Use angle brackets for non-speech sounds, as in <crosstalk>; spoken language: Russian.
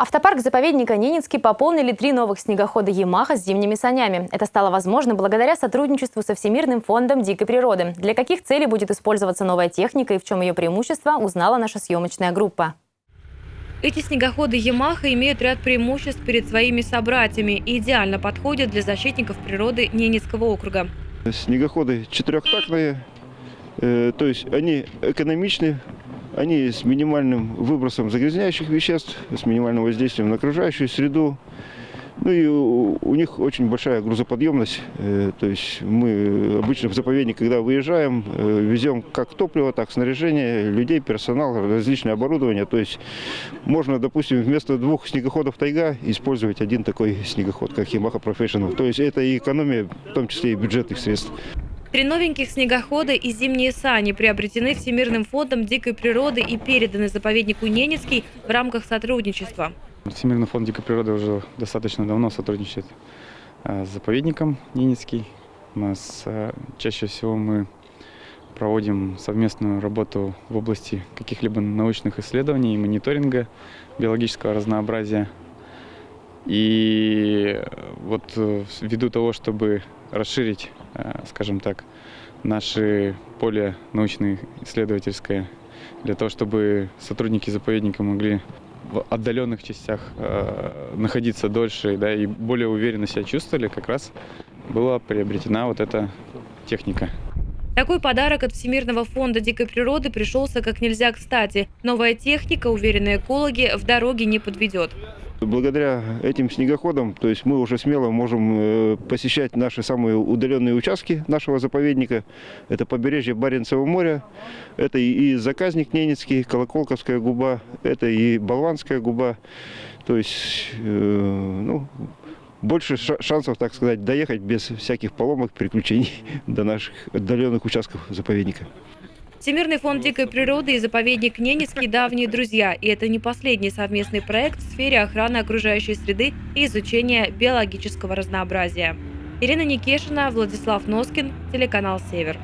Автопарк заповедника Ненецкий пополнили три новых снегохода «Ямаха» с зимними санями. Это стало возможно благодаря сотрудничеству со Всемирным фондом дикой природы. Для каких целей будет использоваться новая техника и в чем ее преимущество, узнала наша съемочная группа. Эти снегоходы «Ямаха» имеют ряд преимуществ перед своими собратьями и идеально подходят для защитников природы Ненецкого округа. Снегоходы четырехтактные, э, то есть они экономичны, они с минимальным выбросом загрязняющих веществ, с минимальным воздействием на окружающую среду. Ну и у, них очень большая грузоподъемность. Э, то есть мы обычно в заповедник, когда выезжаем, э, везем как топливо, так снаряжение, людей, персонал, различное оборудование. То есть можно, допустим, вместо двух снегоходов «Тайга» использовать один такой снегоход, как Yamaha Professional. То есть это и экономия, в том числе и бюджетных средств. Три новеньких снегохода и зимние сани приобретены Всемирным фондом дикой природы и переданы заповеднику Ненецкий в рамках сотрудничества. Всемирный фонд дикой природы уже достаточно давно сотрудничает э, с заповедником Ненецкий. У нас э, чаще всего мы проводим совместную работу в области каких-либо научных исследований и мониторинга биологического разнообразия. И вот э, ввиду того, чтобы расширить, скажем так, наши поле научно-исследовательское, для того, чтобы сотрудники заповедника могли в отдаленных частях э, находиться дольше да, и более уверенно себя чувствовали, как раз была приобретена вот эта техника. Такой подарок от Всемирного фонда дикой природы пришелся как нельзя кстати. Новая техника, уверенные экологи, в дороге не подведет. Благодаря этим снегоходам, то есть мы уже смело можем э, посещать наши самые удаленные участки нашего заповедника. Это побережье Баренцева моря, это и заказник Ненецкий, Колоколковская губа, это и Болванская губа. То есть, э, ну, больше шансов, так сказать, доехать без всяких поломок, приключений <laughs> до наших отдаленных участков заповедника. Всемирный фонд дикой природы и заповедник Ненецкий – давние друзья, и это не последний совместный проект в сфере охраны окружающей среды и изучения биологического разнообразия. Ирина Никешина, Владислав Носкин, телеканал «Север».